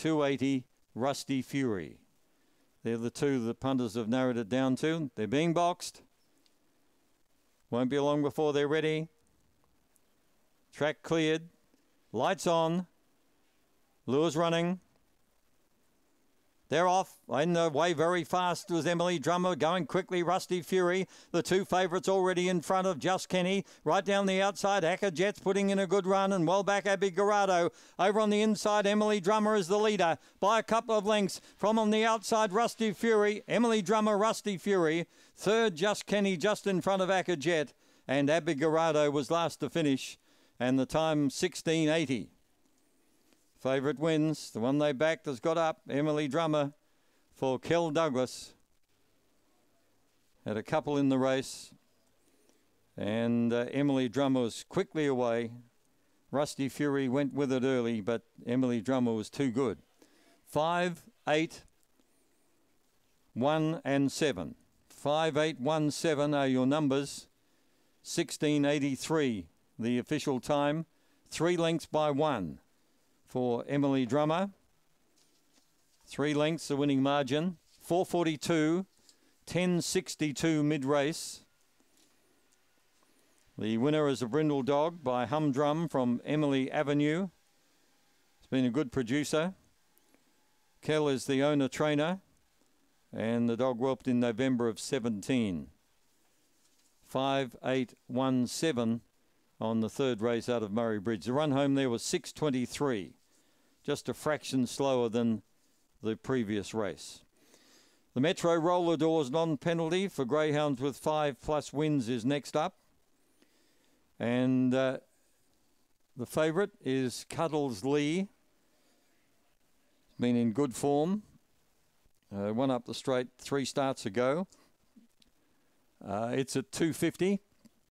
280 Rusty Fury. They're the two the punters have narrowed it down to. They're being boxed. Won't be long before they're ready. Track cleared. Lights on. Lures running. They're off. In the way very fast was Emily Drummer going quickly. Rusty Fury, the two favourites already in front of Just Kenny. Right down the outside, Acker Jets putting in a good run and well back Abby Garado. Over on the inside, Emily Drummer is the leader by a couple of lengths. From on the outside, Rusty Fury. Emily Drummer, Rusty Fury. Third, Just Kenny just in front of Acker Jet. And Abby Garado was last to finish. And the time 1680. Favourite wins. The one they backed has got up. Emily Drummer for Kel Douglas. Had a couple in the race. And uh, Emily Drummer was quickly away. Rusty Fury went with it early, but Emily Drummer was too good. Five, eight, one, and seven. Five, eight, one, seven are your numbers. 1683, the official time. Three lengths by one for Emily Drummer. Three lengths, the winning margin. 442, 1062 mid race. The winner is a brindle dog by Humdrum from Emily Avenue. It's been a good producer. Kell is the owner trainer, and the dog whelped in November of 17. 5817 on the third race out of Murray Bridge. The run home there was 623 just a fraction slower than the previous race. The Metro Roller Doors non-penalty for greyhounds with five plus wins is next up. And uh, the favourite is Cuddles Lee. Been in good form. Uh, one up the straight three starts ago. Uh, it's at 250.